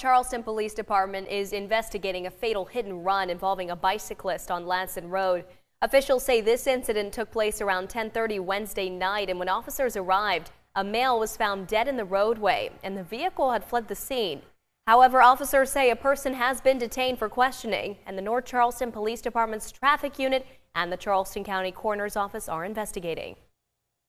Charleston Police Department is investigating a fatal hit and run involving a bicyclist on Ladson Road. Officials say this incident took place around 10:30 Wednesday night, and when officers arrived, a male was found dead in the roadway, and the vehicle had fled the scene. However, officers say a person has been detained for questioning, and the North Charleston Police Department's traffic unit and the Charleston County Coroner's Office are investigating.